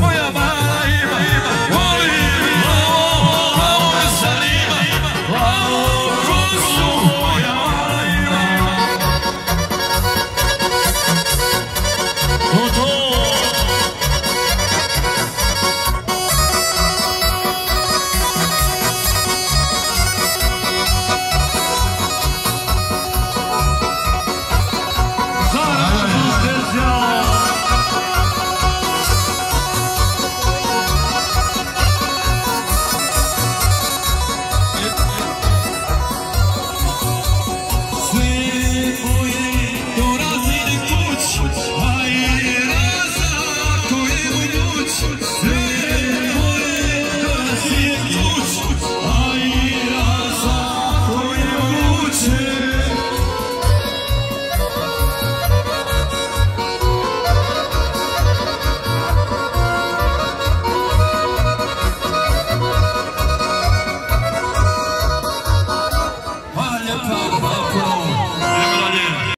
朋友。